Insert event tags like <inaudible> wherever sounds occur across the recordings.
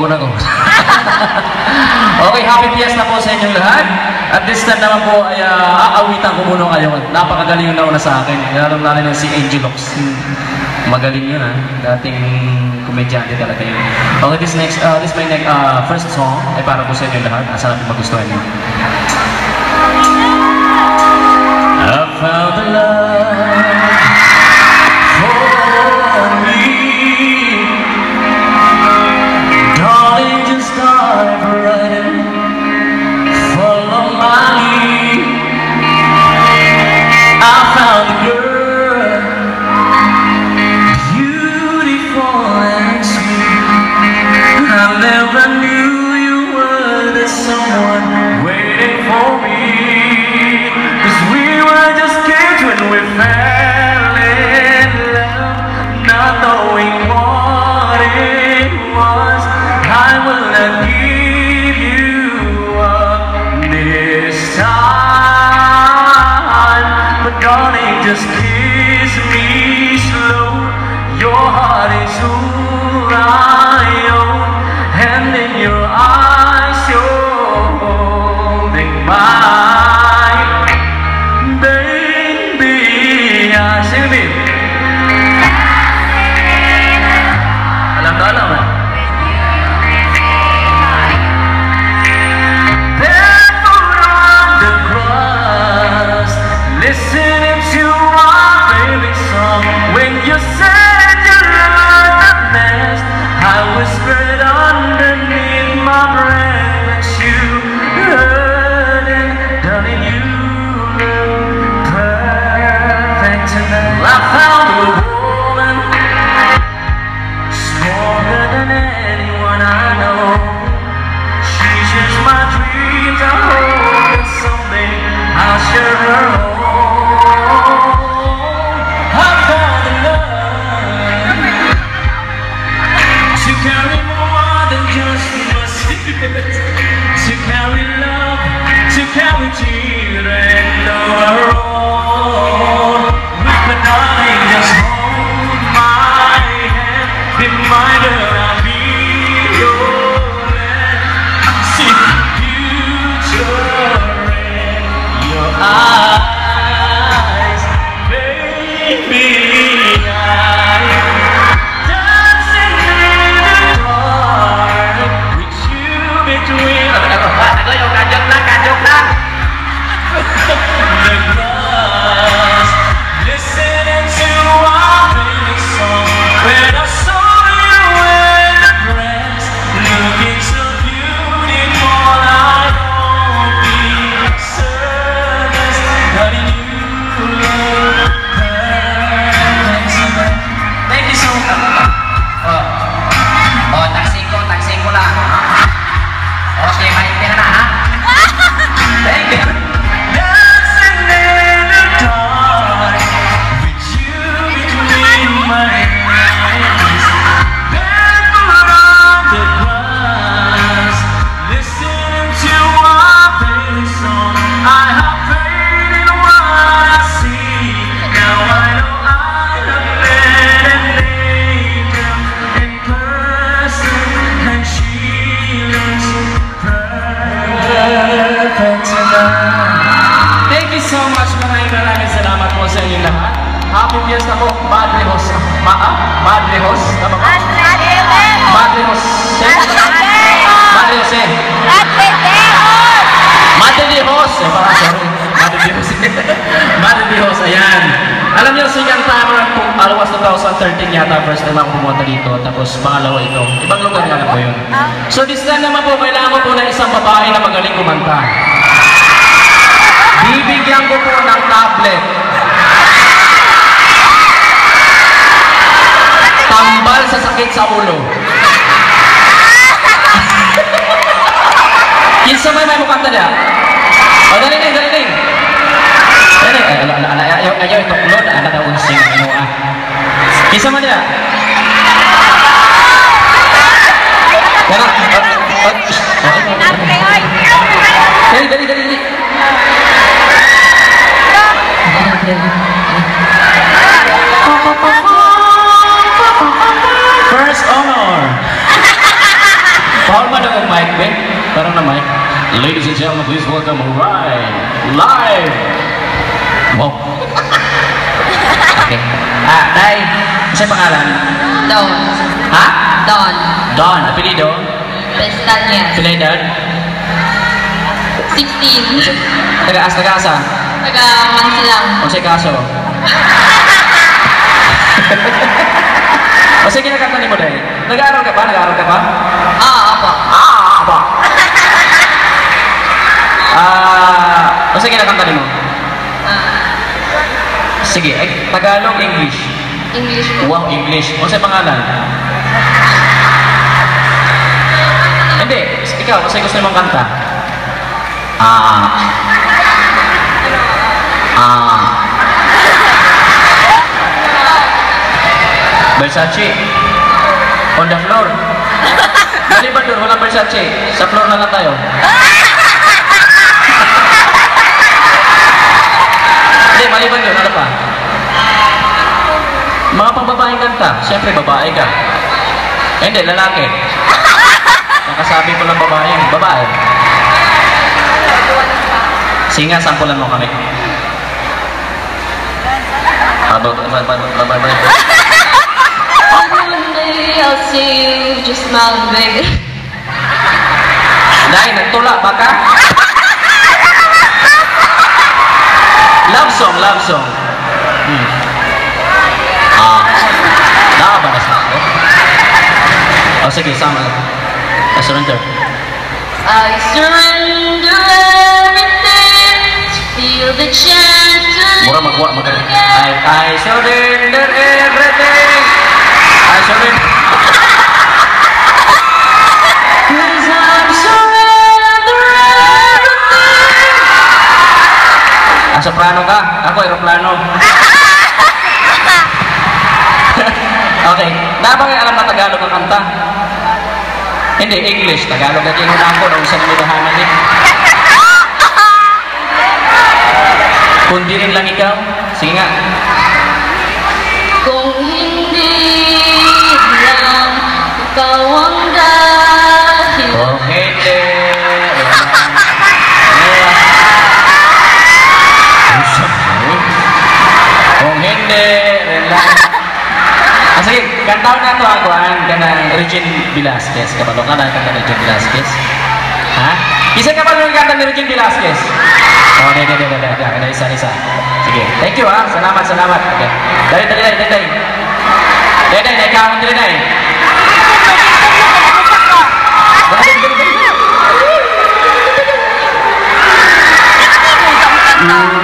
Ako, katugon <laughs> ako. okay, happy fiesta po sa inyong lahat. At this time naman po ay uh, aawitan ko muna kayo. Napakagaling yung nauna sa akin. Lalo lalo na si Angel Ox. Magaling yun ha. Dating komedyante talaga yun. Okay, this next, uh, this my next, uh, first song ay para po sa inyong lahat. Asa natin magustuhan nyo. I found the love Surah carry more than just my secrets, <laughs> to carry love, to carry children of our ah? Madre Jose? Tama ba? Madre Jose? <laughs> Madre Jose. Madre de Jose. Eh, baka sorry. Madre de Jose. Madre de Jose, ayan. Alam niyo, sigang tama po, alawas 2013 yata, first time ako pumunta dito, tapos pangalawa ito. Ibang lugar nga po yun. So this time naman po, kailangan ko po ng isang babae na magaling kumanta. Bibigyan ko po ng tablet. Tambal sa sakit sa ulo. <laughs> Kinsa may may mukanta niya? O, dali ning, dali ning. Dali, ay, ala, ala, ala, Paul man ako mic, be? Parang na mic. Ladies and gentlemen, please welcome Ryan. Live! Wow. Okay. Ah, Day, ano pangalan? Dawn. Ha? Dawn. Don, apelido? Pestanyas. Pinedad? 16. Taga-as, taga-asa? Taga Mansilang. O sa kaso? <laughs> o sige, nakanta ni mo, Day. Nag-aaral ka ba? Nag-aaral ka ba? Ah, apa. Ah, ba? Ah, o sige, nakanta ni mo. Ah, Sige, ay, Tagalog, English. English po. Wow, English. O sa pangalan? Hindi, ikaw, kasi gusto mong kanta. Ah. Ah. Versace. On the floor. <laughs> Maliban doon, walang Versace. Sa floor na lang tayo. <laughs> Hindi, maliban doon, ano pa? Mga pambabaeng kanta, siyempre babae ka. Hindi, lalaki. <laughs> Nakasabi ko lang babae, babae. Sige nga, sampulan mo kami. Ba- ba- ba- ba- ba- ba- One day I'll see you, just smile, baby. Dahil nagtula ba ka? Love song, love song. Hmm. Ah. Nakaba na sa ako. Oh, sige, sama. I surrender. I surrender everything to feel the chance Mura magwa, magaling. I, I surrender everything. I'm everything. Ah, soprano ka? Ako, aeroplano. <laughs> okay. Nabang alam na Tagalog ang kanta? Hindi, English. Tagalog na kinunan ko nung isang nilahanan din. Kundi rin lang ikaw. Sige nga. Ah, sige, kantaw na to ako ang kanang Regine Velasquez. Kapalo ka na kanta ni Regine Velasquez? Ha? Isa ka pa nung kanta ni Regine Velasquez? Oh, hindi, hindi, hindi, hindi, hindi, isa, isa. Sige, thank you ha. Salamat, salamat. Okay. Dali, dali, dali, dali. Dali, dali, dali, dali, dali, dali. Dali,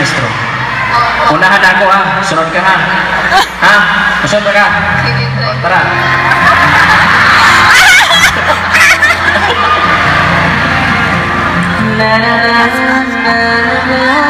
maestro. Unahan ako ha, sunod ka ha. Ha? Sunod ka. O, Tara. Na na na na na